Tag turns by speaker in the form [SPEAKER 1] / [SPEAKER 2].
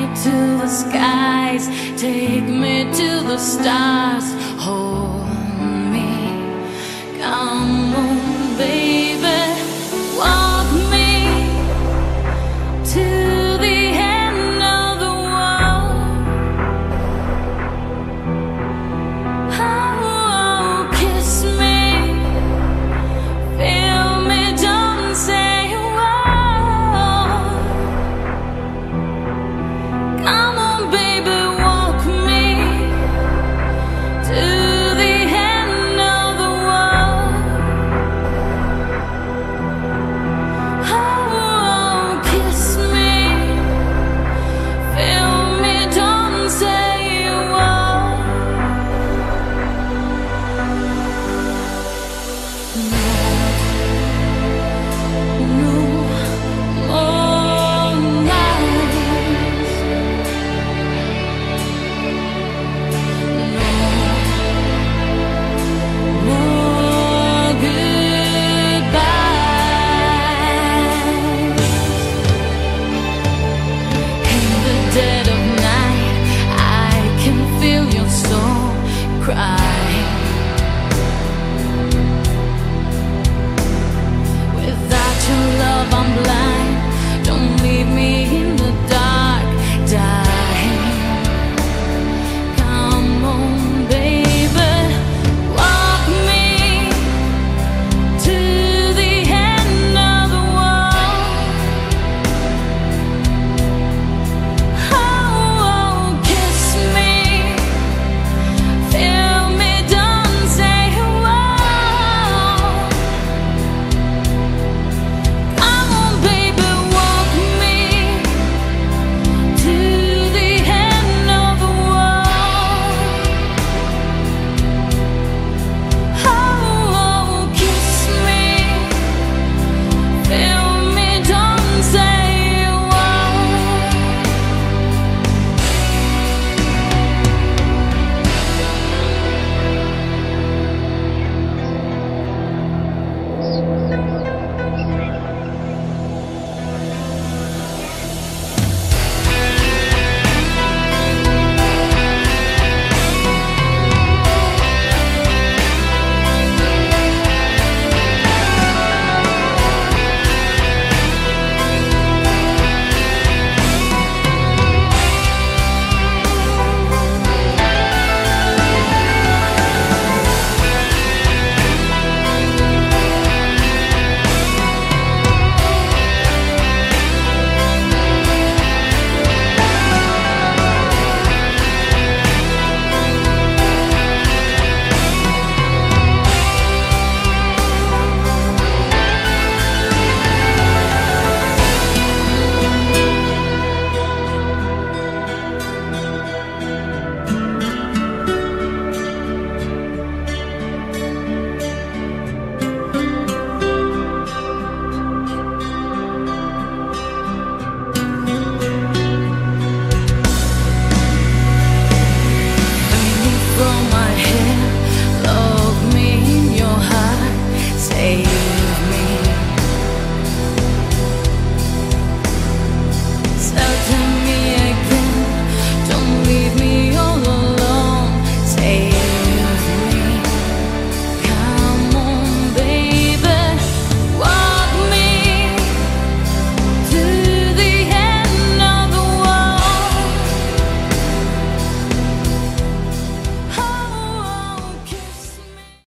[SPEAKER 1] me to the skies, take me to the stars, hold me, come.